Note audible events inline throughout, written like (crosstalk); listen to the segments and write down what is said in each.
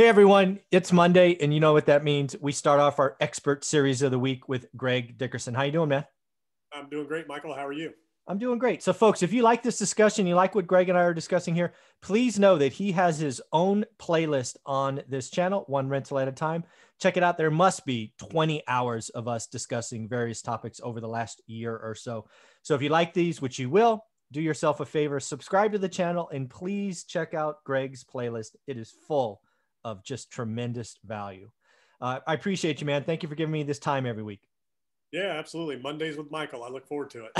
Hey everyone, it's Monday, and you know what that means. We start off our expert series of the week with Greg Dickerson. How you doing, man? I'm doing great, Michael. How are you? I'm doing great. So, folks, if you like this discussion, you like what Greg and I are discussing here, please know that he has his own playlist on this channel, one rental at a time. Check it out. There must be 20 hours of us discussing various topics over the last year or so. So, if you like these, which you will, do yourself a favor, subscribe to the channel, and please check out Greg's playlist. It is full of just tremendous value. Uh, I appreciate you, man. Thank you for giving me this time every week. Yeah, absolutely. Mondays with Michael. I look forward to it. (laughs)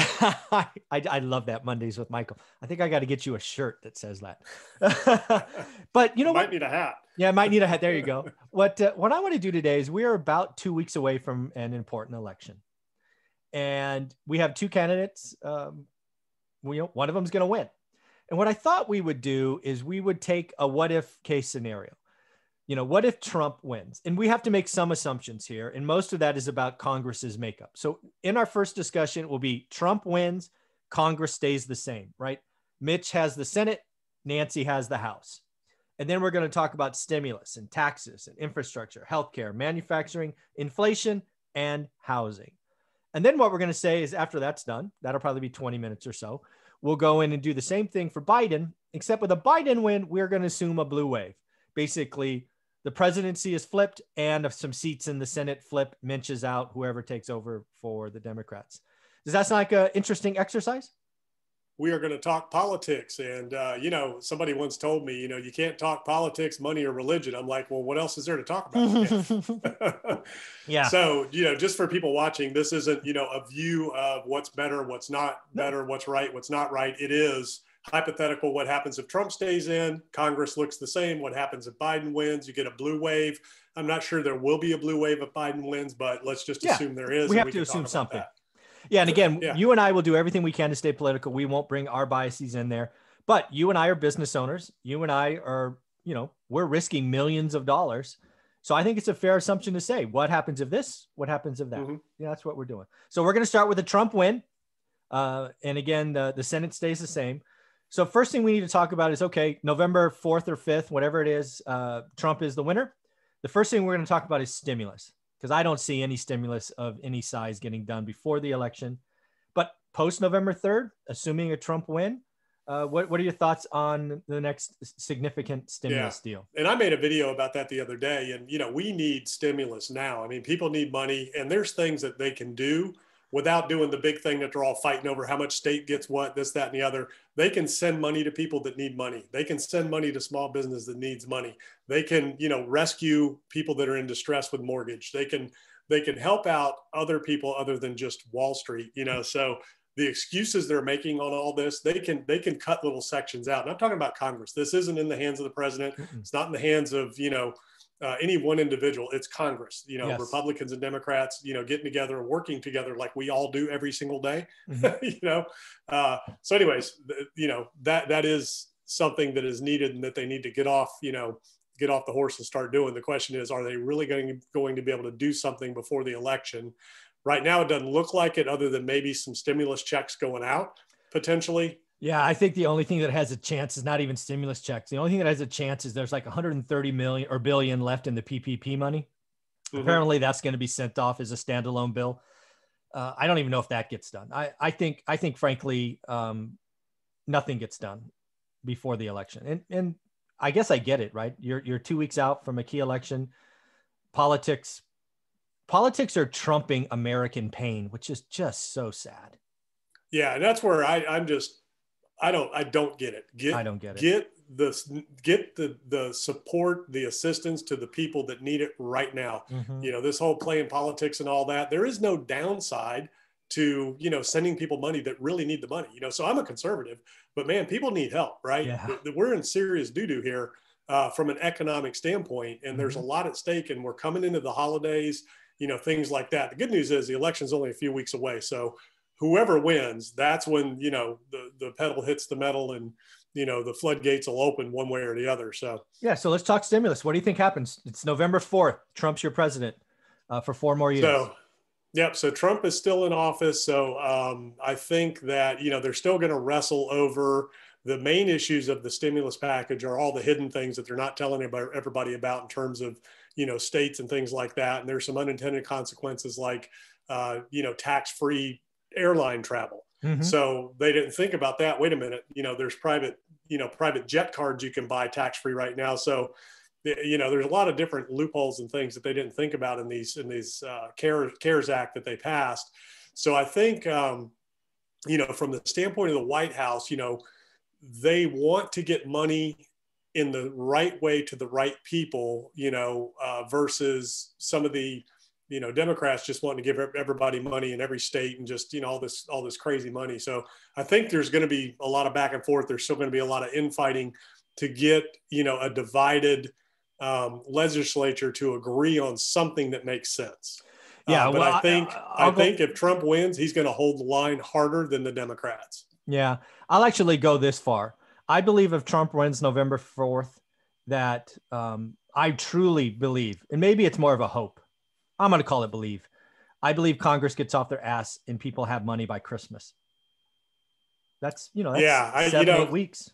I, I love that Mondays with Michael. I think I got to get you a shirt that says that. (laughs) but you know, might what? need a hat. Yeah, I might need a hat. There you go. what uh, what I want to do today is we are about two weeks away from an important election, and we have two candidates. Um, we one of them is going to win, and what I thought we would do is we would take a what if case scenario you know, what if Trump wins? And we have to make some assumptions here. And most of that is about Congress's makeup. So in our first discussion, it will be Trump wins, Congress stays the same, right? Mitch has the Senate, Nancy has the House. And then we're going to talk about stimulus and taxes and infrastructure, healthcare, manufacturing, inflation, and housing. And then what we're going to say is after that's done, that'll probably be 20 minutes or so, we'll go in and do the same thing for Biden, except with a Biden win, we're going to assume a blue wave. Basically, the presidency is flipped and if some seats in the Senate flip, Mitch is out, whoever takes over for the Democrats. Does that sound like an interesting exercise? We are going to talk politics. And, uh, you know, somebody once told me, you know, you can't talk politics, money, or religion. I'm like, well, what else is there to talk about? (laughs) yeah. So, you know, just for people watching, this isn't, you know, a view of what's better, what's not better, what's right, what's not right. It is hypothetical what happens if Trump stays in, Congress looks the same. What happens if Biden wins? You get a blue wave. I'm not sure there will be a blue wave if Biden wins, but let's just yeah, assume there is. We have we to assume something. That. Yeah. And again, yeah. you and I will do everything we can to stay political. We won't bring our biases in there. But you and I are business owners. You and I are, you know, we're risking millions of dollars. So I think it's a fair assumption to say what happens if this, what happens if that. Mm-hmm. Yeah, that's what we're doing. So we're going to start with a Trump win. Uh, and again, the, the Senate stays the same. So first thing we need to talk about is okay, November 4th or 5th, whatever it is, uh, Trump is the winner. The first thing we're going to talk about is stimulus because I don't see any stimulus of any size getting done before the election. But post November 3rd, assuming a Trump win, uh, what, what are your thoughts on the next significant stimulus yeah. deal? And I made a video about that the other day. And, you know, we need stimulus now. I mean, people need money, and there's things that they can do without doing the big thing that they're all fighting over how much state gets what, this, that, and the other. They can send money to people that need money. They can send money to small business that needs money. They can, you know, rescue people that are in distress with mortgage. They can, they can help out other people other than just Wall Street, you know. So the excuses they're making on all this, they can they can cut little sections out. And I'm talking about Congress. This isn't in the hands of the president. It's not in the hands of, you know, uh, any one individual. It's Congress, you know, yes. Republicans and Democrats, you know, getting together and working together like we all do every single day, mm-hmm. (laughs) you know. Uh, so, anyways, th- you know that that is something that is needed and that they need to get off, you know, get off the horse and start doing. The question is, are they really going going to be able to do something before the election? Right now, it doesn't look like it, other than maybe some stimulus checks going out potentially. Yeah, I think the only thing that has a chance is not even stimulus checks. The only thing that has a chance is there's like 130 million or billion left in the PPP money. Mm-hmm. Apparently, that's going to be sent off as a standalone bill. Uh, I don't even know if that gets done. I, I think I think frankly, um, nothing gets done before the election. And and I guess I get it, right? You're you're two weeks out from a key election. Politics, politics are trumping American pain, which is just so sad. Yeah, that's where I, I'm just I don't I don't get it. Get I don't get it. Get the get the the support, the assistance to the people that need it right now. Mm-hmm. You know, this whole playing politics and all that. There is no downside to you know sending people money that really need the money. You know, so I'm a conservative, but man, people need help, right? Yeah. We're in serious doo doo here uh, from an economic standpoint, and mm-hmm. there's a lot at stake, and we're coming into the holidays. You know, things like that. The good news is the election's only a few weeks away, so whoever wins, that's when you know the the pedal hits the metal and you know the floodgates will open one way or the other. So yeah, so let's talk stimulus. What do you think happens? It's November fourth. Trump's your president uh, for four more years. So, yep. So Trump is still in office. So um, I think that you know they're still going to wrestle over the main issues of the stimulus package are all the hidden things that they're not telling everybody about in terms of you know states and things like that and there's some unintended consequences like uh, you know tax-free airline travel. Mm-hmm. so they didn't think about that. Wait a minute. You know there's private you know private jet cards you can buy tax-free right now. So you know there's a lot of different loopholes and things that they didn't think about in these in these uh, CARES, CARES act that they passed. So i think um, you know from the standpoint of the white house you know they want to get money in the right way to the right people, you know, uh, versus some of the, you know, Democrats just wanting to give everybody money in every state and just, you know, all this, all this crazy money. So I think there's going to be a lot of back and forth. There's still going to be a lot of infighting to get, you know, a divided um, legislature to agree on something that makes sense. Yeah, uh, but well, I think I, I think if Trump wins, he's going to hold the line harder than the Democrats. Yeah, I'll actually go this far. I believe if Trump wins November 4th, that um, I truly believe, and maybe it's more of a hope. I'm going to call it believe. I believe Congress gets off their ass and people have money by Christmas. That's, you know, that's yeah, I, seven, you know, eight weeks.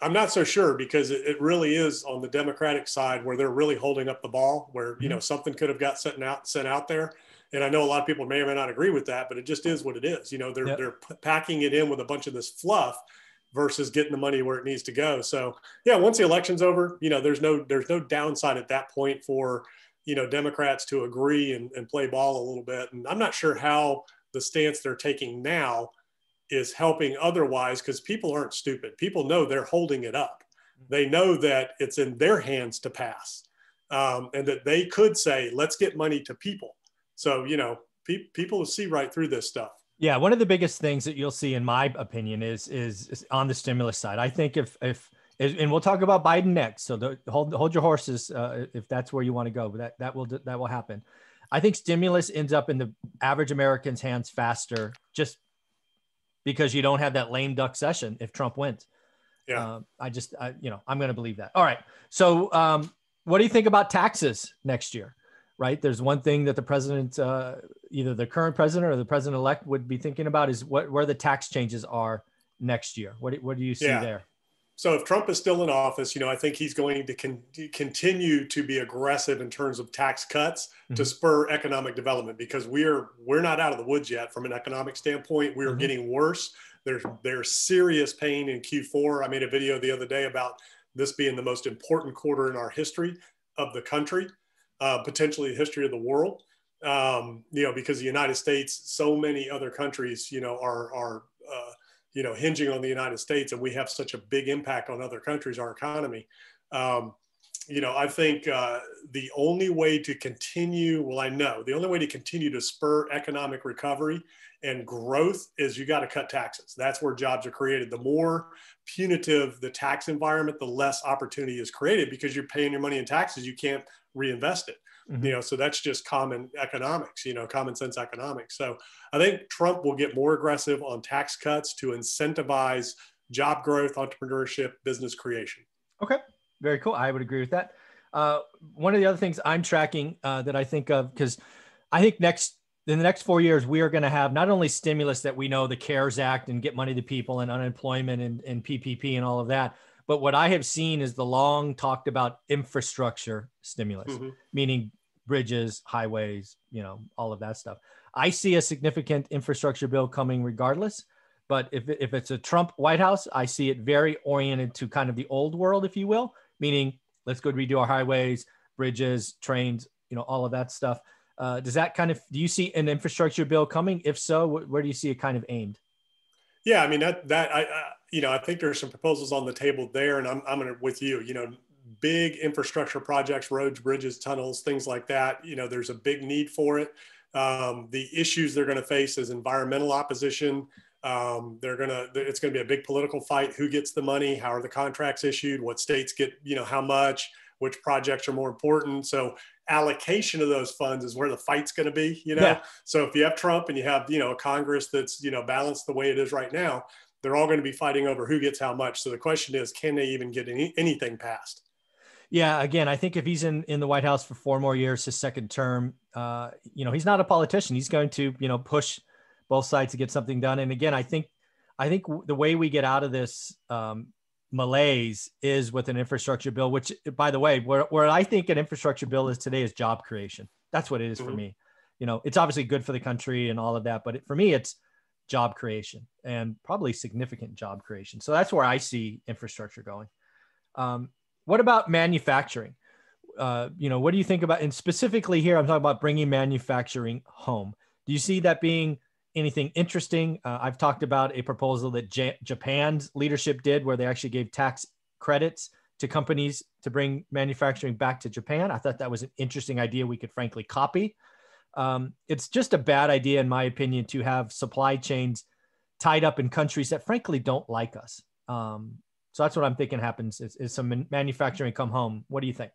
I'm not so sure because it, it, really is on the Democratic side where they're really holding up the ball, where, you know, mm-hmm. something could have got sent out, sent out there and I know a lot of people may or may not agree with that, but it just is what it is. You know, they're yep. they're packing it in with a bunch of this fluff versus getting the money where it needs to go. So yeah, once the election's over, you know, there's no there's no downside at that point for you know Democrats to agree and, and play ball a little bit. And I'm not sure how the stance they're taking now is helping otherwise because people aren't stupid. People know they're holding it up. They know that it's in their hands to pass. Um, and that they could say, let's get money to people so, you know, pe- people see right through this stuff. Yeah, one of the biggest things that you'll see, in my opinion, is is, is on the stimulus side. I think if if and we'll talk about Biden next. So the, hold hold your horses uh, if that's where you want to go. But that that will that will happen. I think stimulus ends up in the average American's hands faster, just because you don't have that lame duck session if Trump wins. Yeah, um, I just I, you know I'm going to believe that. All right. So um, what do you think about taxes next year? right? There's one thing that the president, uh, either the current president or the president elect, would be thinking about is what where the tax changes are next year. What what do you see yeah. there? So if Trump is still in office, you know, I think he's going to con- continue to be aggressive in terms of tax cuts mm-hmm. to spur economic development because we're we're not out of the woods yet from an economic standpoint. We are mm-hmm. getting worse. There's there's serious pain in Q4. I made a video the other day about this being the most important quarter in our history of the country uh, potentially the history of the world. Um, you know, because the United States, so many other countries, you know, are are uh, you know hinging on the United States, and we have such a big impact on other countries, our economy. Um, you know, I think uh, the only way to continue, well, I know the only way to continue to spur economic recovery and growth is you got to cut taxes. That's where jobs are created. The more punitive the tax environment, the less opportunity is created because you're paying your money in taxes. You can't reinvest it. Mm-hmm. You know, so that's just common economics, you know, common sense economics. So I think Trump will get more aggressive on tax cuts to incentivize job growth, entrepreneurship, business creation. Okay, very cool. I would agree with that. Uh, one of the other things I'm tracking uh, that I think of because I think next in the next four years we are going to have not only stimulus that we know the CARES Act and get money to people and unemployment and, and PPP and all of that, but what I have seen is the long talked about infrastructure stimulus, mm-hmm. meaning bridges, highways, you know, all of that stuff. I see a significant infrastructure bill coming regardless. But if, if it's a Trump White House, I see it very oriented to kind of the old world, if you will, meaning let's go redo our highways, bridges, trains, you know, all of that stuff. Uh, does that kind of, do you see an infrastructure bill coming? If so, where do you see it kind of aimed? Yeah, I mean, that, that, I, I you know, I think there's some proposals on the table there, and I'm, I'm gonna with you. You know, big infrastructure projects, roads, bridges, tunnels, things like that. You know, there's a big need for it. Um, the issues they're going to face is environmental opposition. Um, they're gonna. It's going to be a big political fight. Who gets the money? How are the contracts issued? What states get? You know, how much? Which projects are more important? So allocation of those funds is where the fight's going to be. You know. Yeah. So if you have Trump and you have you know a Congress that's you know balanced the way it is right now, they're all going to be fighting over who gets how much. So the question is, can they even get any, anything passed? Yeah, again, I think if he's in in the White House for four more years, his second term, uh, you know, he's not a politician. He's going to, you know, push both sides to get something done. And again, I think I think the way we get out of this um, malaise is with an infrastructure bill, which, by the way, where, where I think an infrastructure bill is today is job creation. That's what it is mm-hmm. for me. You know, it's obviously good for the country and all of that, but it, for me, it's job creation and probably significant job creation. So that's where I see infrastructure going. Um, what about manufacturing? Uh, you know, what do you think about? And specifically here, I'm talking about bringing manufacturing home. Do you see that being anything interesting? Uh, I've talked about a proposal that J- Japan's leadership did, where they actually gave tax credits to companies to bring manufacturing back to Japan. I thought that was an interesting idea we could frankly copy. Um, it's just a bad idea, in my opinion, to have supply chains tied up in countries that frankly don't like us. Um, so that's what I'm thinking happens is, is some manufacturing come home. What do you think?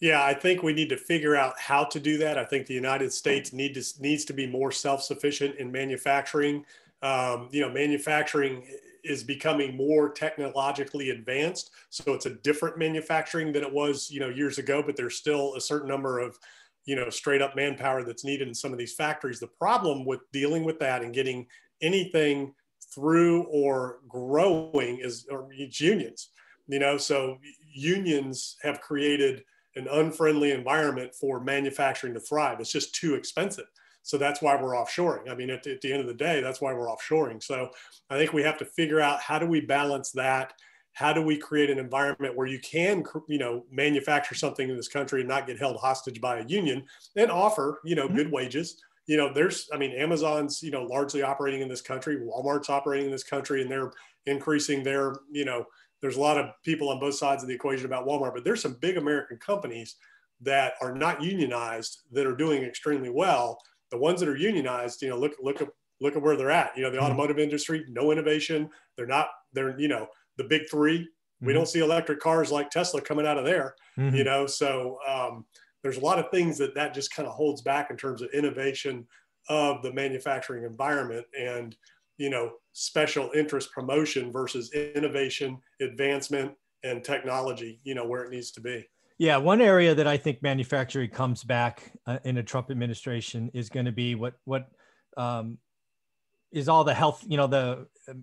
Yeah, I think we need to figure out how to do that. I think the United States need to, needs to be more self-sufficient in manufacturing. Um, you know, manufacturing is becoming more technologically advanced, so it's a different manufacturing than it was, you know, years ago. But there's still a certain number of, you know, straight up manpower that's needed in some of these factories. The problem with dealing with that and getting anything through or growing is or unions. You know, so unions have created an unfriendly environment for manufacturing to thrive. It's just too expensive. So that's why we're offshoring. I mean, at, at, the end of the day, that's why we're offshoring. So I think we have to figure out how do we balance that? How do we create an environment where you can, you know, manufacture something in this country and not get held hostage by a union and offer, you know, mm-hmm. good wages? You know, there's, I mean, Amazon's, you know, largely operating in this country. Walmart's operating in this country, and they're increasing their, you know, there's a lot of people on both sides of the equation about Walmart, but there's some big American companies that are not unionized that are doing extremely well. The ones that are unionized, you know, look look at look at where they're at. You know, the mm-hmm. automotive industry, no innovation. They're not. They're you know the big 3 mm-hmm. We don't see electric cars like Tesla coming out of there. Mm-hmm. You know, so um, there's a lot of things that that just kind of holds back in terms of innovation of the manufacturing environment and you know special interest promotion versus innovation, advancement, and technology, you know, where it needs to be. Yeah, one area that I think manufacturing comes back uh, in a Trump administration is going to be what what um, is all the health, you know, the um,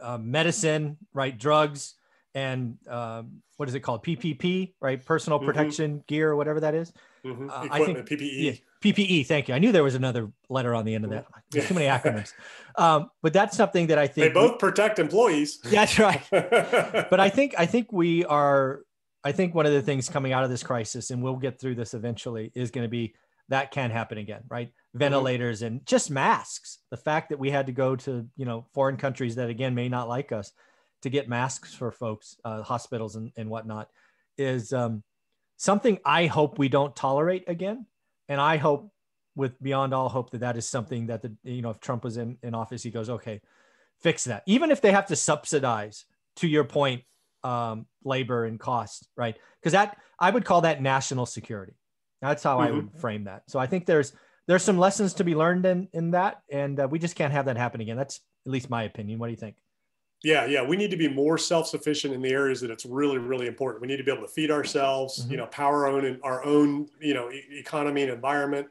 uh, medicine, right, drugs, and um, what is it called? PPP, right? Personal mm-hmm. protection mm-hmm. gear, or whatever that is. Mm-hmm. Uh, I think PPE. Yeah, PPE. Thank you. I knew there was another letter on the end of that. There's too many acronyms. Um, but that's something that I think they both we, protect employees. (laughs) That's right. (laughs) but I think I think we are. I think one of the things coming out of this crisis, and we'll get through this eventually, is going to be that can happen again, right? Mm-hmm. Ventilators mm-hmm. and just masks. The fact that we had to go to you know foreign countries that again may not like us to get masks for folks, uh, hospitals and, and whatnot, is um, something I hope we don't tolerate again. And I hope, with beyond all hope, that that is something that the you know if Trump was in in office, he goes, okay, fix that. Even if they have to subsidize, to your point, um, labor and cost, right? Because that I would call that national security. That's how mm-hmm. I would frame that. So I think there's there's some lessons to be learned in in that, and uh, we just can't have that happen again. That's at least my opinion. What do you think? Yeah, yeah, we need to be more self-sufficient in the areas that it's really, really important. We need to be able to feed ourselves, mm-hmm. you know, power our own our own, you know, e- economy and environment,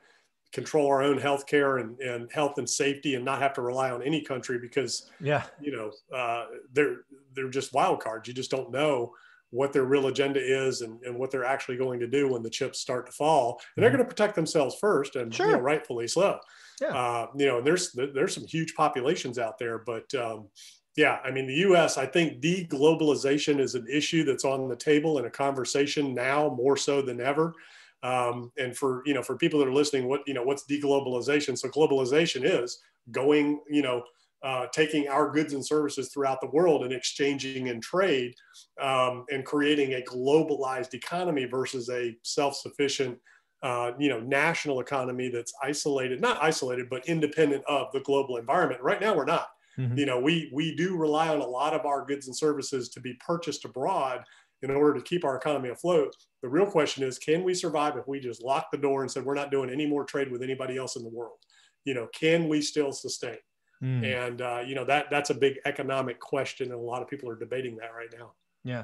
control our own healthcare and, and health and safety, and not have to rely on any country because, yeah, you know, uh, they're they're just wild cards. You just don't know what their real agenda is and, and what they're actually going to do when the chips start to fall. And mm-hmm. they're going to protect themselves first, and sure. you know, rightfully so. Yeah. Uh, you know, and there's there's some huge populations out there, but um, yeah, I mean, the US, I think deglobalization is an issue that's on the table in a conversation now more so than ever. Um, and for, you know, for people that are listening, what, you know, what's deglobalization? So globalization is going, you know, uh, taking our goods and services throughout the world and exchanging and trade um, and creating a globalized economy versus a self-sufficient, uh, you know, national economy that's isolated, not isolated, but independent of the global environment. Right now, we're not. Mm-hmm. You know, we we do rely on a lot of our goods and services to be purchased abroad in order to keep our economy afloat. The real question is, can we survive if we just lock the door and said we're not doing any more trade with anybody else in the world? You know, can we still sustain? Mm. And uh, you know that that's a big economic question, and a lot of people are debating that right now. Yeah.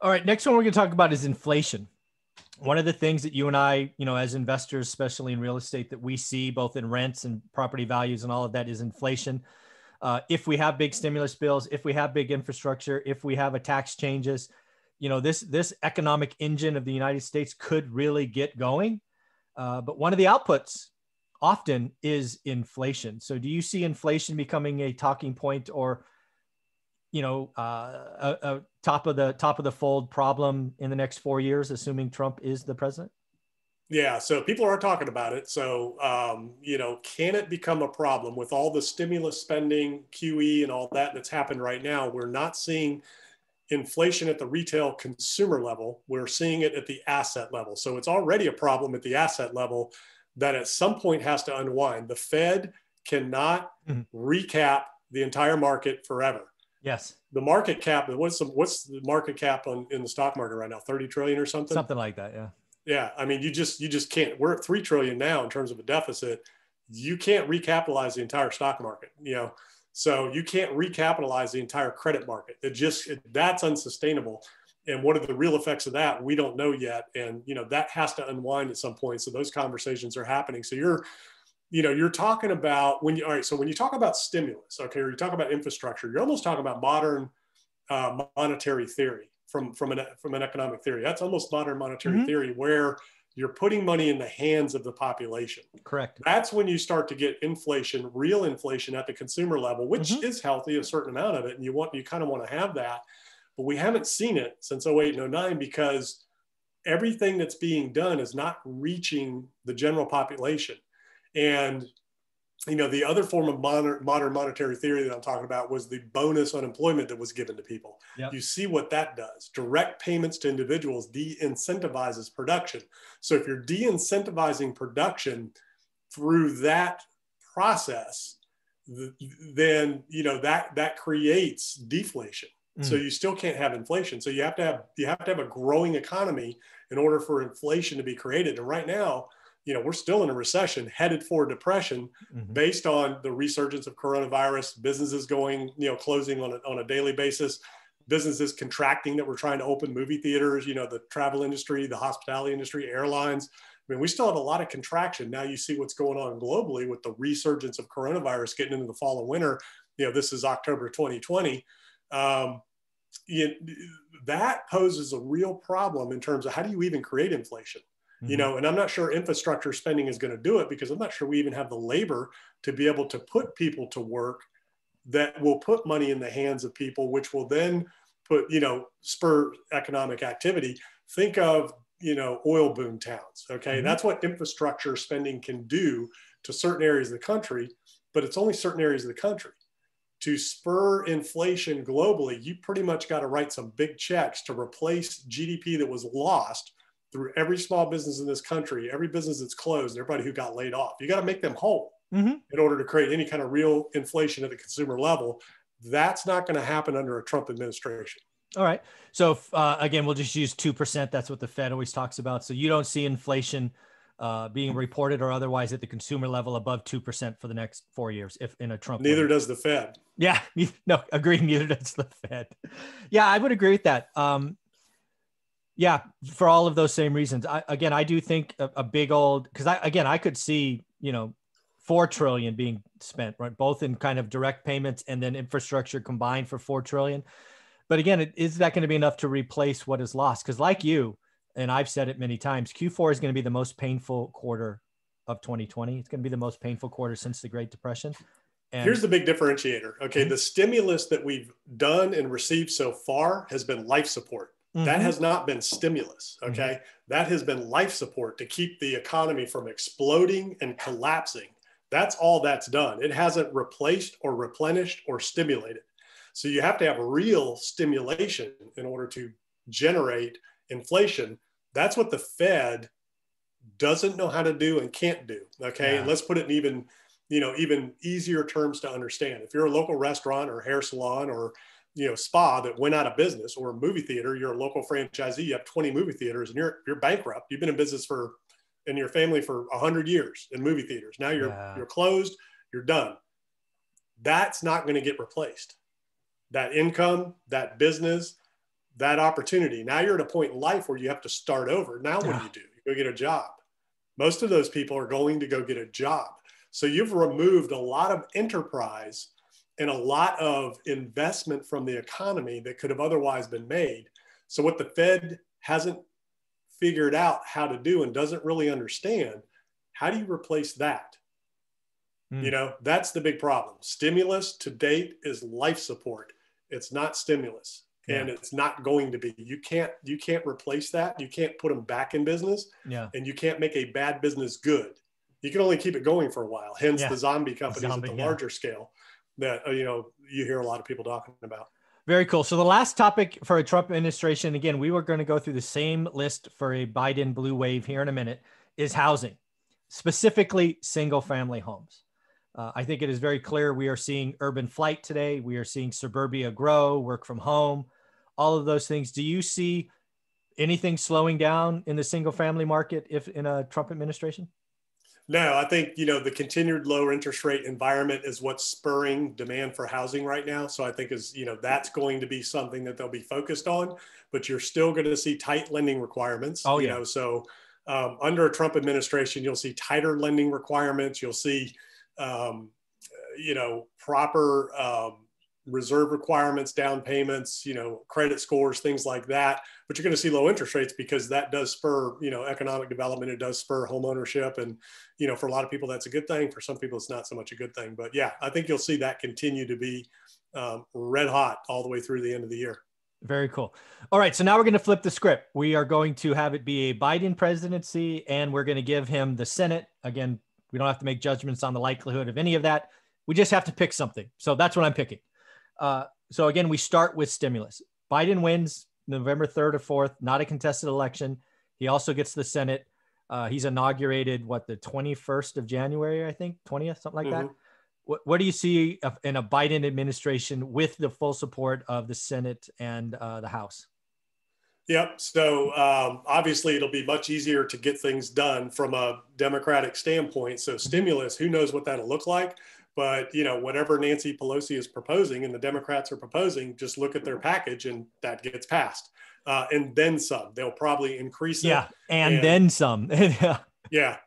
All right. Next one we're going to talk about is inflation. One of the things that you and I, you know, as investors, especially in real estate, that we see both in rents and property values and all of that is inflation. uh, if we have big stimulus bills, if we have big infrastructure, if we have a tax changes, you know, this this economic engine of the United States could really get going. Uh, but one of the outputs often is inflation. So, do you see inflation becoming a talking point or you know uh, a, a, top of the top of the fold problem in the next four years, assuming Trump is the president? Yeah, so people are talking about it. So um, you know, can it become a problem with all the stimulus spending, QE, and all that that's happened right now? We're not seeing inflation at the retail consumer level. We're seeing it at the asset level. So it's already a problem at the asset level that at some point has to unwind. The Fed cannot mm-hmm. recap the entire market forever. Yes. The market cap. What's the what's the market cap on in the stock market right now? Thirty trillion or something. Something like that. Yeah. Yeah. I mean, you just you just can't. We're at three trillion now in terms of a deficit. You can't recapitalize the entire stock market. You know, so you can't recapitalize the entire credit market. It just it, that's unsustainable. And what are the real effects of that? We don't know yet. And you know that has to unwind at some point. So those conversations are happening. So you're you know, you're talking about when you, all right, so when you talk about stimulus, okay, or you talk about infrastructure, you're almost talking about modern uh, monetary theory from, from, an, from an economic theory. That's almost modern monetary mm-hmm. theory where you're putting money in the hands of the population. Correct. That's when you start to get inflation, real inflation at the consumer level, which mm-hmm. is healthy, a certain amount of it. And you want, you kind of want to have that. But we haven't seen it since 08 and 09 because everything that's being done is not reaching the general population. And you know, the other form of modern, modern monetary theory that I'm talking about was the bonus unemployment that was given to people. Yep. You see what that does. Direct payments to individuals de-incentivizes production. So if you're de-incentivizing production through that process, then you know that that creates deflation. Mm. So you still can't have inflation. So you have to have you have to have a growing economy in order for inflation to be created. And right now, you know, we're still in a recession headed for depression mm-hmm. based on the resurgence of coronavirus, businesses going, you know, closing on a, on a daily basis, businesses contracting that we're trying to open movie theaters, you know, the travel industry, the hospitality industry, airlines. I mean, we still have a lot of contraction. Now you see what's going on globally with the resurgence of coronavirus getting into the fall and winter. You know, this is October 2020. Um, you, that poses a real problem in terms of how do you even create inflation? mm-hmm. you know and i'm not sure infrastructure spending is going to do it because i'm not sure we even have the labor to be able to put people to work that will put money in the hands of people which will then put you know spur economic activity think of you know oil boom towns okay mm-hmm. that's what infrastructure spending can do to certain areas of the country but it's only certain areas of the country to spur inflation globally you pretty much got to write some big checks to replace gdp that was lost through every small business in this country, every business that's closed, everybody who got laid off. You got to make them whole mm-hmm. in order to create any kind of real inflation at the consumer level. That's not going to happen under a Trump administration. All right. So uh, again, we'll just use two percent. That's what the Fed always talks about. So you don't see inflation uh, being reported or otherwise at the consumer level above two percent for the next four years, if in a Trump. Neither does the Fed. Yeah. (laughs) No, agree. Neither does the Fed. Yeah, I would agree with that. Um, yeah, for all of those same reasons. I, again, I do think a, a big old because I again I could see you know four trillion being spent right, both in kind of direct payments and then infrastructure combined for four trillion. But again, is that going to be enough to replace what is lost? Because like you and I've said it many times, Q4 is going to be the most painful quarter of 2020. It's going to be the most painful quarter since the Great Depression. And Here's the big differentiator. Okay, mm-hmm. the stimulus that we've done and received so far has been life support. Mm-hmm. That has not been stimulus. Mm-hmm. Okay. Mm-hmm. That has been life support to keep the economy from exploding and collapsing. That's all that's done. It hasn't replaced or replenished or stimulated. So you have to have real stimulation in order to generate inflation. That's what the Fed doesn't know how to do and can't do. Okay. Yeah. And let's put it in even, you know, even easier terms to understand. If you're a local restaurant or hair salon or you know spa that went out of business or a movie theater you're a local franchisee you have 20 movie theaters and you're you're bankrupt you've been in business for in your family for 100 years in movie theaters now you're yeah. you're closed you're done that's not going to get replaced that income that business that opportunity now you're at a point in life where you have to start over now what yeah. do you do you go get a job most of those people are going to go get a job so you've removed a lot of enterprise and a lot of investment from the economy that could have otherwise been made. So, what the Fed hasn't figured out how to do and doesn't really understand, how do you replace that? Mm. You know, that's the big problem. Stimulus to date is life support. It's not stimulus. Yeah. And it's not going to be. You can't you can't replace that. You can't put them back in business. Yeah. And you can't make a bad business good. You can only keep it going for a while. Hence yeah. the zombie companies zombie, at the larger scale that uh, you know you hear a lot of people talking about. Very cool. So the last topic for a Trump administration, again, we were going to go through the same list for a Biden blue wave here in a minute, is housing, specifically single family homes. Uh, I think it is very clear we are seeing urban flight today. We are seeing suburbia grow, work from home, all of those things. Do you see anything slowing down in the single family market if in a Trump administration? No, I think you know the continued lower interest rate environment is what's spurring demand for housing right now. So I think is you know that's going to be something that they'll be focused on. But you're still going to see tight lending requirements. Oh yeah. You know, so um, under a Trump administration, you'll see tighter lending requirements. You'll see um, you know proper um, reserve requirements, down payments, you know, credit scores, things like that. But you're going to see low interest rates because that does spur, you know, economic development. It does spur home ownership. And, you know, for a lot of people, that's a good thing. For some people, it's not so much a good thing. But yeah, I think you'll see that continue to be um, red hot all the way through the end of the year. Very cool. All right. So now we're going to flip the script. We are going to have it be a Biden presidency and we're going to give him the Senate. Again, we don't have to make judgments on the likelihood of any of that. We just have to pick something. So that's what I'm picking. Uh, so again, we start with stimulus. Biden wins November 3rd or 4th, not a contested election. He also gets the Senate. Uh, he's inaugurated what the 21st of January, I think, 20th, something like mm-hmm. that. What, what do you see in a Biden administration with the full support of the Senate and uh, the House? Yep. So um, obviously, it'll be much easier to get things done from a Democratic standpoint. So, mm-hmm. stimulus, who knows what that'll look like? But you know, whatever Nancy Pelosi is proposing and the Democrats are proposing, just look at their package and that gets passed, uh, and then some. They'll probably increase it. Yeah, and, and then some. (laughs) yeah. Yeah,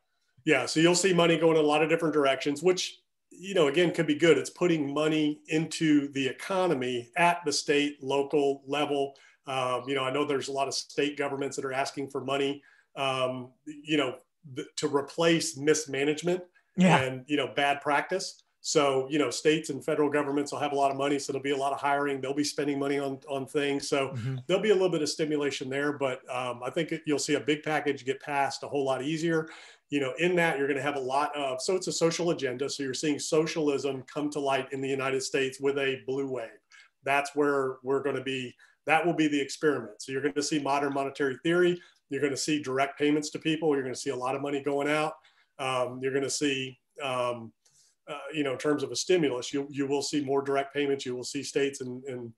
yeah. So you'll see money going in a lot of different directions, which you know again could be good. It's putting money into the economy at the state, local level. Um, you know, I know there's a lot of state governments that are asking for money. Um, you know, th- to replace mismanagement yeah. and you know bad practice. So, you know, states and federal governments will have a lot of money. So there'll be a lot of hiring. They'll be spending money on, on things. So mm-hmm. there'll be a little bit of stimulation there. But um, I think you'll see a big package get passed a whole lot easier. You know, in that, you're going to have a lot of, so it's a social agenda. So you're seeing socialism come to light in the United States with a blue wave. That's where we're going to be. That will be the experiment. So you're going to see modern monetary theory. You're going to see direct payments to people. You're going to see a lot of money going out. Um, you're going to see, um, uh, you know, in terms of a stimulus, you, you will see more direct payments. You will see states and, and,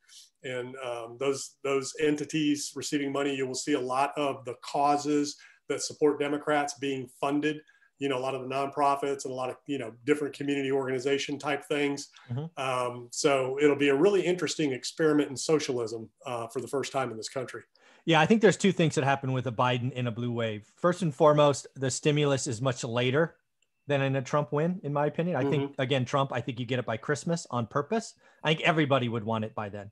and um, those, those entities receiving money. You will see a lot of the causes that support Democrats being funded. You know, a lot of the nonprofits and a lot of, you know, different community organization type things. Mm-hmm. Um, so it'll be a really interesting experiment in socialism uh, for the first time in this country. Yeah, I think there's two things that happen with a Biden in a blue wave. First and foremost, the stimulus is much later than in a Trump win, in my opinion. I mm-hmm. think again, Trump. I think you get it by Christmas on purpose. I think everybody would want it by then.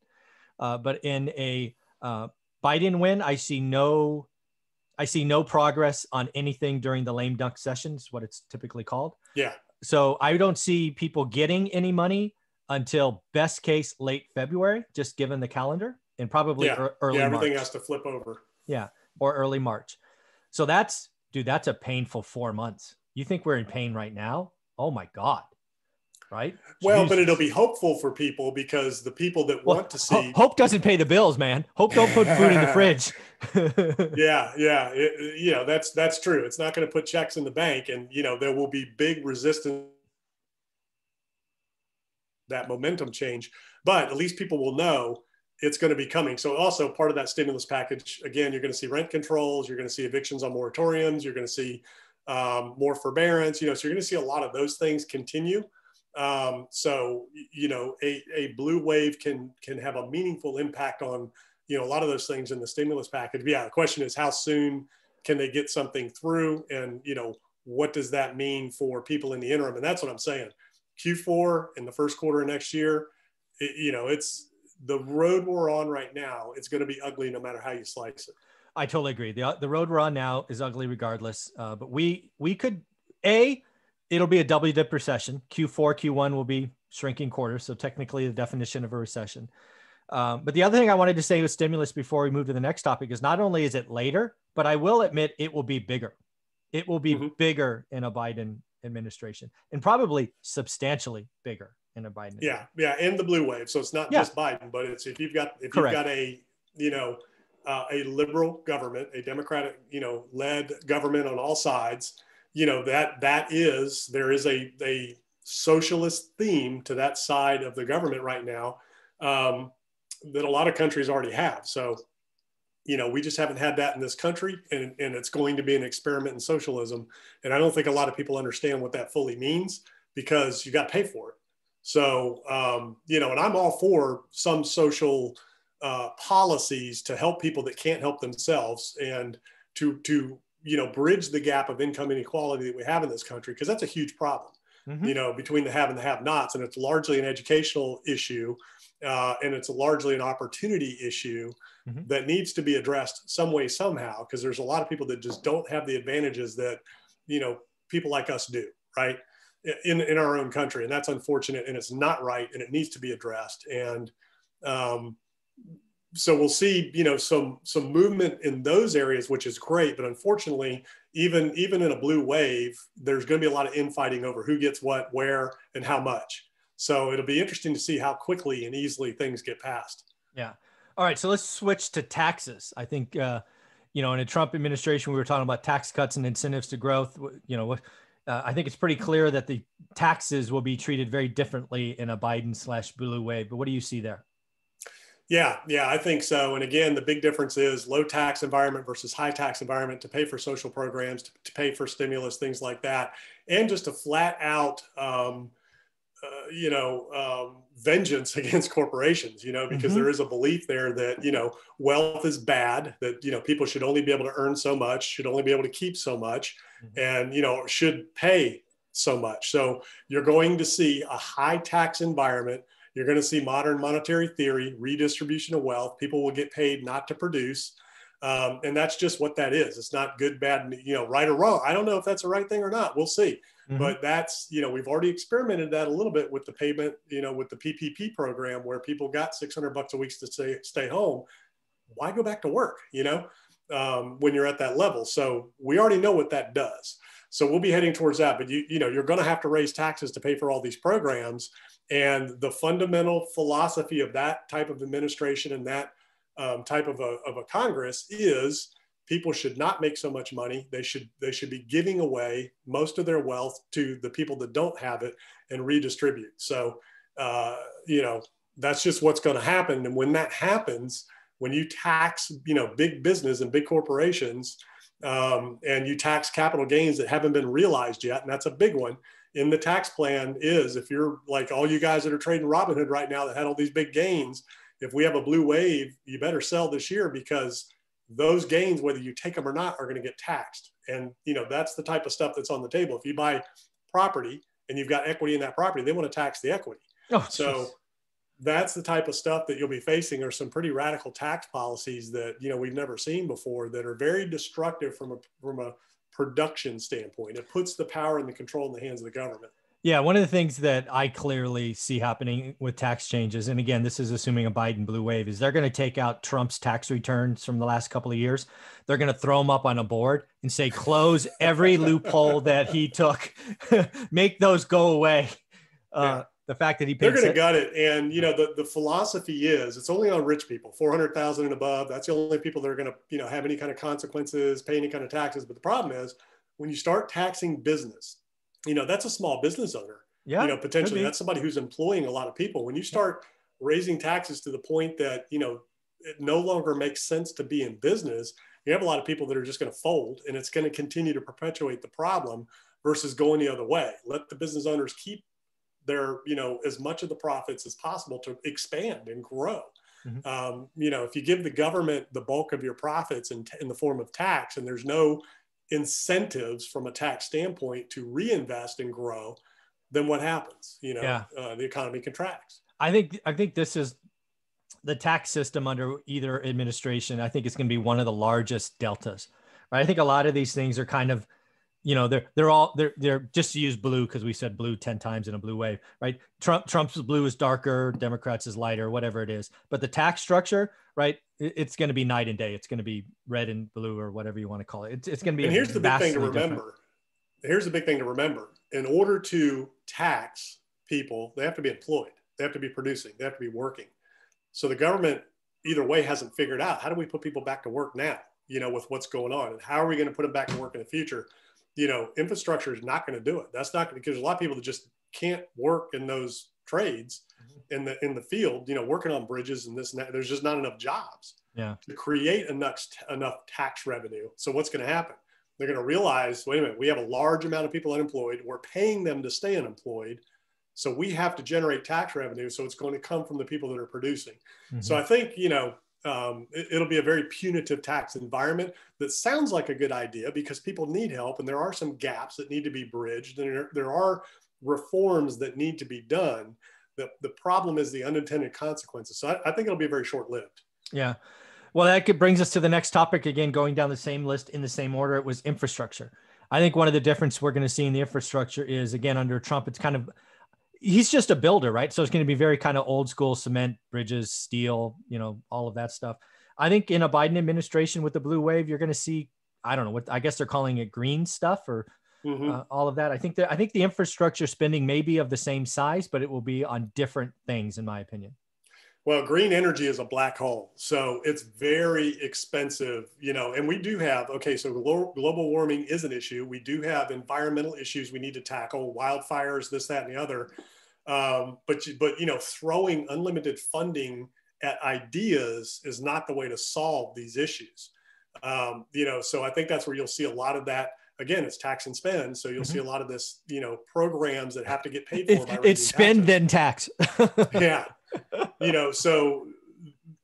Uh, but in a uh, Biden win, I see no, I see no progress on anything during the lame duck sessions, what it's typically called. Yeah. So I don't see people getting any money until best case late February, just given the calendar, and probably yeah. er- early. Yeah, everything March. has to flip over. Yeah, or early March. So that's dude, that's a painful four months. You think we're in pain right now? Oh my God. Right? Well, Jesus. but it'll be hopeful for people because the people that well, want to see hope doesn't pay the bills, man. Hope don't put food in the (laughs) fridge. (laughs) yeah, yeah, it, you know that's that's true. It's not going to put checks in the bank, and you know there will be big resistance that momentum change. But at least people will know it's going to be coming. So also part of that stimulus package, again, you're going to see rent controls, you're going to see evictions on moratoriums, you're going to see um, more forbearance, you know, so you're going to see a lot of those things continue. Um, so, you know, a, a blue wave can, can have a meaningful impact on, you know, a lot of those things in the stimulus package. But yeah, the question is how soon can they get something through and, you know, what does that mean for people in the interim? And that's what I'm saying. Q4 in the first quarter of next year, it, you know, it's the road we're on right now. It's going to be ugly no matter how you slice it. I totally agree. the The road we're on now is ugly regardless. Uh, but we we could a it'll be a double dip recession. Q4, Q1 will be shrinking quarters, so technically the definition of a recession. Um, but the other thing I wanted to say with stimulus before we move to the next topic is not only is it later, but I will admit it will be bigger. It will be mm-hmm. bigger in a Biden administration and probably substantially bigger in a Biden. Yeah, yeah, in the blue wave. So it's not yeah. just Biden, but it's if you've got if Correct. you've got a you know uh, a liberal government, a Democratic you know led government on all sides, you know that that is there is a a socialist theme to that side of the government right now um, that a lot of countries already have. So you know, we just haven't had that in this country, and, and it's going to be an experiment in socialism. And I don't think a lot of people understand what that fully means because you got to pay for it. So, um, you know, and I'm all for some social uh, policies to help people that can't help themselves and to, to, you know, bridge the gap of income inequality that we have in this country, because that's a huge problem, mm-hmm. you know, between the have and the have nots. And it's largely an educational issue uh, and it's largely an opportunity issue mm-hmm. that needs to be addressed some way somehow because there's a lot of people that just don't have the advantages that you know people like us do right in, in our own country and that's unfortunate and it's not right and it needs to be addressed and um, so we'll see you know some some movement in those areas which is great but unfortunately even even in a blue wave there's going to be a lot of infighting over who gets what where and how much so it'll be interesting to see how quickly and easily things get passed. Yeah. All right. So let's switch to taxes. I think, uh, you know, in a Trump administration, we were talking about tax cuts and incentives to growth. You know, uh, I think it's pretty clear that the taxes will be treated very differently in a Biden slash blue wave. But what do you see there? Yeah, yeah, I think so. And again, the big difference is low tax environment versus high tax environment to pay for social programs, to, to pay for stimulus, things like that, and just a flat out um, uh, you know, um, vengeance (laughs) against corporations, you know, because mm-hmm. there is a belief there that, you know, wealth is bad, that, you know, people should only be able to earn so much, should only be able to keep so much, mm-hmm. and, you know, should pay so much. So you're going to see a high tax environment. You're going to see modern monetary theory, redistribution of wealth. People will get paid not to produce. Um, and that's just what that is. It's not good, bad, you know, right or wrong. I don't know if that's the right thing or not. We'll see. Mm-hmm. But that's, you know, we've already experimented that a little bit with the payment, you know, with the PPP program where people got 600 bucks a week to stay, stay home. Why go back to work, you know, um, when you're at that level? So we already know what that does. So we'll be heading towards that. But you, you know, you're going to have to raise taxes to pay for all these programs. And the fundamental philosophy of that type of administration and that um, type of a, of a Congress is people should not make so much money. They should they should be giving away most of their wealth to the people that don't have it and redistribute. So uh, you know that's just what's going to happen. And when that happens, when you tax you know big business and big corporations, um, and you tax capital gains that haven't been realized yet, and that's a big one in the tax plan is if you're like all you guys that are trading Robinhood right now that had all these big gains, if we have a blue wave, you better sell this year because those gains, whether you take them or not, are going to get taxed. And you know that's the type of stuff that's on the table. If you buy property and you've got equity in that property, they want to tax the equity. Oh, so that's the type of stuff that you'll be facing are some pretty radical tax policies that you know we've never seen before that are very destructive from a from a production standpoint. It puts the power and the control in the hands of the government. Yeah, one of the things that I clearly see happening with tax changes, and again, this is assuming a Biden blue wave, is they're going to take out Trump's tax returns from the last couple of years. They're going to throw them up on a board and say, close every loophole that he took, (laughs) make those go away. Uh, yeah. The fact that he they're going to gut it, and you know the, the philosophy is it's only on rich people, four hundred thousand and above. That's the only people that are going to you know have any kind of consequences, pay any kind of taxes. But the problem is when you start taxing business, you know, that's a small business owner. Yeah. You know, potentially that's somebody who's employing a lot of people. When you start raising taxes to the point that, you know, it no longer makes sense to be in business, you have a lot of people that are just going to fold and it's going to continue to perpetuate the problem versus going the other way. Let the business owners keep their, you know, as much of the profits as possible to expand and grow. Mm-hmm. Um, you know, if you give the government the bulk of your profits in, in the form of tax and there's no incentives from a tax standpoint to reinvest and grow, then what happens? You know, yeah. uh, the economy contracts. I think I think this is the tax system under either administration. I think it's going to be one of the largest deltas. Right? I think a lot of these things are kind of you know they're they're all they're they're just to use blue because we said blue 10 times in a blue wave right? Trump trump's blue is darker democrats is lighter whatever it is. But the tax structure right it's going to be night and day. It's going to be red and blue or whatever you want to call it. It's, it's going to be and here's the big thing to remember different. here's the big thing to remember. In order to tax people they have to be employed. They have to be producing. They have to be working. So the government either way hasn't figured out how do we put people back to work now you know with what's going on? And how are we going to put them back to work in the future you know, infrastructure is not going to do it. That's not because there's a lot of people that just can't work in those trades mm-hmm. in the in the field. You know, working on bridges and this and that. There's just not enough jobs. Yeah. To create enough enough tax revenue. So what's going to happen? They're going to realize, wait a minute, we have a large amount of people unemployed. We're paying them to stay unemployed. So we have to generate tax revenue. So it's going to come from the people that are producing. Mm-hmm. So I think, you know, um, it, will be a very punitive tax environment that sounds like a good idea because people need help and there are some gaps that need to be bridged and there, there are reforms that need to be done. The, the problem is the unintended consequences. So I, I think it'll be very short lived. Yeah. Well, that brings us to the next topic again, going down the same list in the same order. It was infrastructure. I think one of the difference we're going to see in the infrastructure is again under Trump, it's kind of he's just a builder, right? So it's going to be very kind of old school cement, bridges, steel, you know, all of that stuff. I think in a Biden administration with the blue wave, you're going to see, I don't know what I guess they're calling it green stuff or mm-hmm. uh, all of that. I think that I think the infrastructure spending may be of the same size, but it will be on different things, in my opinion. Well, green energy is a black hole. So it's very expensive, you know, and we do have, okay, so global warming is an issue. We do have environmental issues we need to tackle, wildfires, this, that, and the other. Um, but, you, but, you know, throwing unlimited funding at ideas is not the way to solve these issues. Um, you know, so I think that's where you'll see a lot of that again, it's tax and spend. So you'll mm-hmm. see a lot of this, you know, programs that have to get paid for. it's spend then tax. (laughs) yeah. You know, so,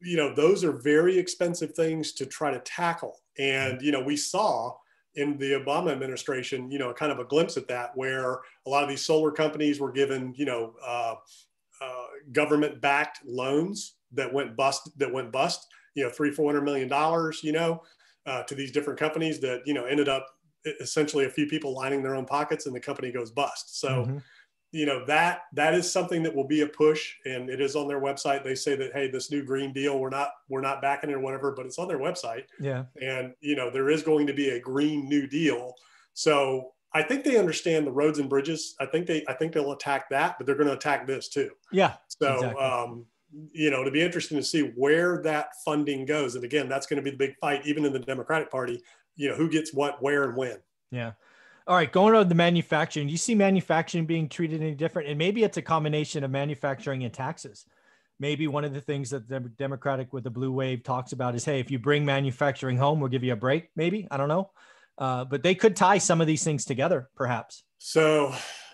you know, those are very expensive things to try to tackle. And, you know, we saw in the Obama administration, you know, kind of a glimpse at that where a lot of these solar companies were given, you know, uh, uh, government backed loans that went bust, that went bust, you know, three, $400 million, you know, uh, to these different companies that, you know, ended up essentially a few people lining their own pockets and the company goes bust. So, mm-hmm. You know, that that is something that will be a push and it is on their website. They say that, hey, this new green deal, we're not we're not backing it or whatever, but it's on their website. Yeah. And you know, there is going to be a green new deal. So I think they understand the roads and bridges. I think they I think they'll attack that, but they're going to attack this too. Yeah. So exactly. um you know, to be interesting to see where that funding goes. And again, that's going to be the big fight, even in the Democratic Party you know who gets what where and when yeah all right going to the manufacturing. Do you see manufacturing being treated any different? And maybe it's a combination of manufacturing and taxes. Maybe one of the things that the democratic with the blue wave talks about is hey if you bring manufacturing home we'll give you a break maybe? I don't know. Uh, but they could tie some of these things together perhaps. So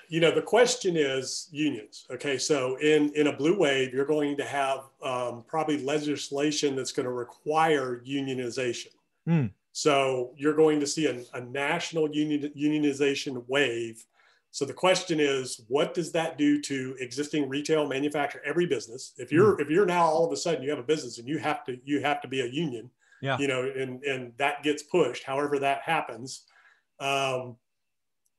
you know the question is unions okay? So in in a blue wave you're going to have um, probably legislation that's going to require unionization. Mm. So you're going to see a, a national union, unionization wave. So the question is, what does that do to existing retail, manufacturer, every business? If you're mm. if you're now all of a sudden you have a business and you have to you have to be a union, yeah, you know, and and that gets pushed. However that happens, um,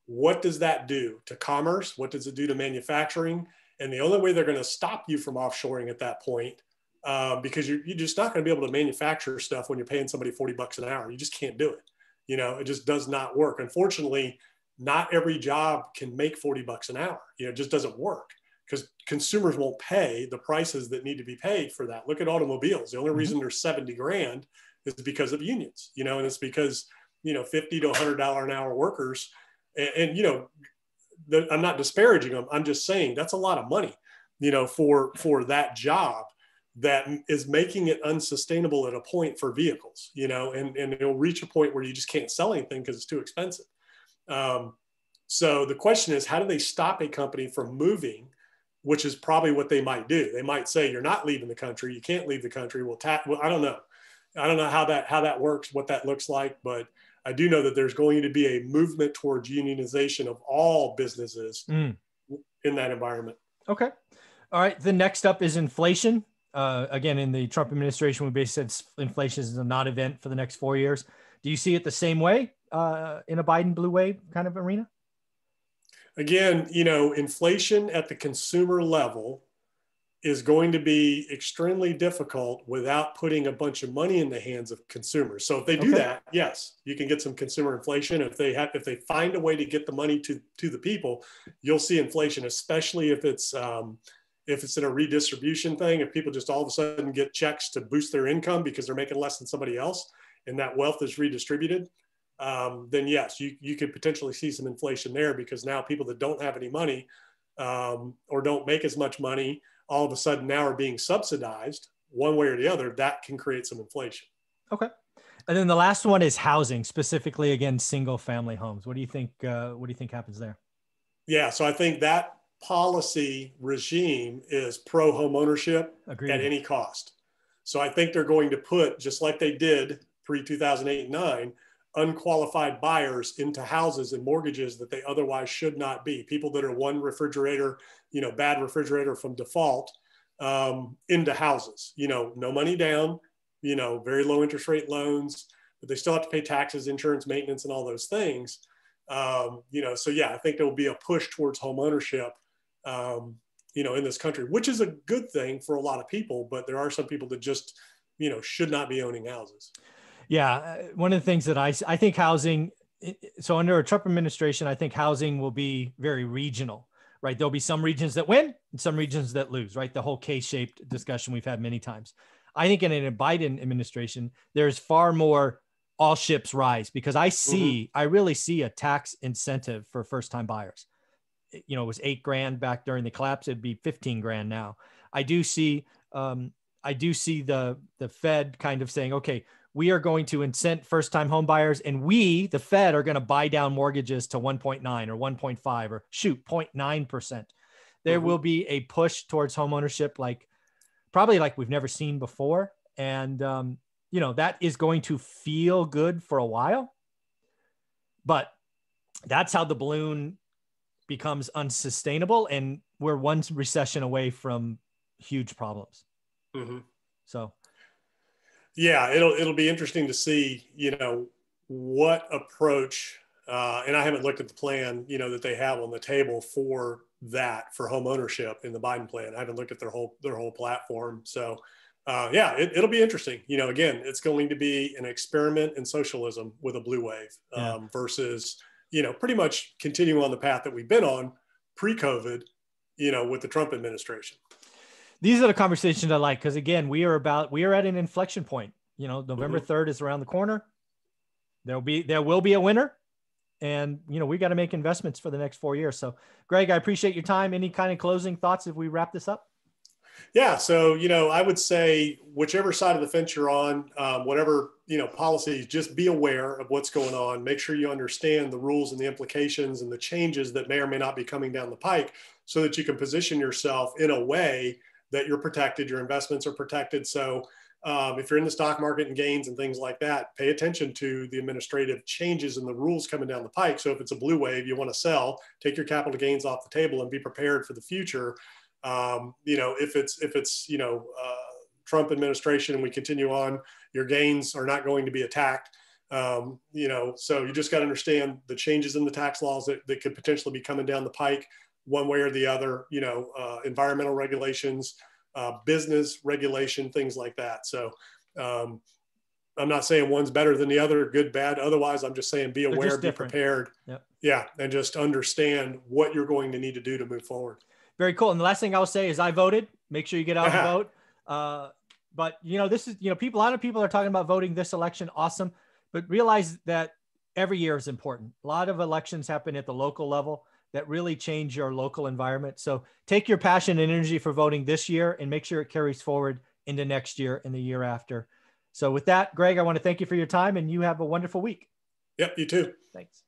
what does that do to commerce? What does it do to manufacturing? And the only way they're going to stop you from offshoring at that point um, because you're, you're just not going to be able to manufacture stuff when you're paying somebody 40 bucks an hour. You just can't do it. You know, it just does not work. Unfortunately, not every job can make 40 bucks an hour. You know, it just doesn't work because consumers won't pay the prices that need to be paid for that. Look at automobiles. The only mm-hmm. reason there's 70 grand is because of unions, you know, and it's because, you know, 50 to $100 an hour workers. And, and you know, the, I'm not disparaging them. I'm just saying that's a lot of money, you know, for, for that job that is making it unsustainable at a point for vehicles, you know, and, and it'll reach a point where you just can't sell anything because it's too expensive. Um, so the question is, how do they stop a company from moving, which is probably what they might do. They might say, you're not leaving the country. You can't leave the country. We'll ta- well, I don't know. I don't know how that, how that works, what that looks like, but I do know that there's going to be a movement towards unionization of all businesses. Mm. in that environment. Okay. All right. The next up is inflation. Uh, again, in the Trump administration, we basically said inflation is a non-event for the next four years. Do you see it the same way uh, in a Biden blue wave kind of arena? Again, you know, inflation at the consumer level is going to be extremely difficult without putting a bunch of money in the hands of consumers. So if they do okay. that, yes, you can get some consumer inflation. If they have, if they find a way to get the money to to the people, you'll see inflation, especially if it's um, if it's in a redistribution thing. If people just all of a sudden get checks to boost their income because they're making less than somebody else, and that wealth is redistributed, um, then yes, you you could potentially see some inflation there because now people that don't have any money um, or don't make as much money all of a sudden now are being subsidized one way or the other, that can create some inflation. Okay. And then the last one is housing, specifically again single family homes. What do you think? Uh, what do you think happens there? Yeah, so I think that policy regime is pro home ownership Agreed. at any cost. So I think they're going to put just like they did pre 2008 and 9 unqualified buyers into houses and mortgages that they otherwise should not be. People that are one refrigerator, you know, bad refrigerator from default um, into houses. You know, no money down, you know, very low interest rate loans, but they still have to pay taxes, insurance, maintenance, and all those things. Um, you know, so yeah, I think there will be a push towards home ownership. Um, you know, in this country, which is a good thing for a lot of people, but there are some people that just, you know, should not be owning houses. Yeah, uh, one of the things that I I think housing. So under a Trump administration, I think housing will be very regional, right? There'll be some regions that win and some regions that lose, right? The whole K-shaped discussion we've had many times. I think in a Biden administration, there's far more all ships rise because I see, mm-hmm. I really see a tax incentive for first time buyers. You know, it was eight grand back during the collapse. It'd be 15 grand now. I do see, um, I do see the the Fed kind of saying, okay, we are going to incent first time home buyers and we the fed are going to buy down mortgages to 1.9 or 1.5 or shoot 0.9% there mm-hmm. will be a push towards home ownership like probably like we've never seen before and um, you know that is going to feel good for a while but that's how the balloon becomes unsustainable and we're one recession away from huge problems mm-hmm. so yeah, it'll it'll be interesting to see, you know, what approach. Uh, and I haven't looked at the plan, you know, that they have on the table for that for home ownership in the Biden plan. I haven't looked at their whole their whole platform. So, uh, yeah, it, will be interesting. You know, again, it's going to be an experiment in socialism with a blue wave um, yeah. versus, you know, pretty much continue on the path that we've been on pre-COVID, you know, with the Trump administration these are the conversations I like because again, we are about we are at an inflection point. You know, November 3rd mm-hmm. is around the corner. There'll be there will be a winner. And you know, we got to make investments for the next four years. So Greg, I appreciate your time. Any kind of closing thoughts if we wrap this up? Yeah, so you know, I would say whichever side of the fence you're on, um, whatever you know policies, just be aware of what's going on. Make sure you understand the rules and the implications and the changes that may or may not be coming down the pike, so that you can position yourself in a way that you're protected, your investments are protected. So um, if you're in the stock market and gains and things like that, pay attention to the administrative changes and the rules coming down the pike. So if it's a blue wave, you want to sell, take your capital gains off the table and be prepared for the future. Um, you know, if it's if it's you know uh, Trump administration and we continue on, your gains are not going to be attacked. Um, you know, so you just got to understand the changes in the tax laws that, that could potentially be coming down the pike one way or the other, you know, uh, environmental regulations, uh, business regulation, things like that. So um, I'm not saying one's better than the other, good, bad. Otherwise, I'm just saying be aware, be prepared. Yep. Yeah. And just understand what you're going to need to do to move forward. Very cool. And the last thing I'll say is I voted. Make sure you get out and (laughs) vote. Uh, but you know, this is, you know, people, a lot of people are talking about voting this election. Awesome. But realize that every year is important. A lot of elections happen at the local level that really change your local environment. So take your passion and energy for voting this year and make sure it carries forward into next year and the year after. So with that, Greg, I want to thank you for your time and you have a wonderful week. Yep, you too. Thanks.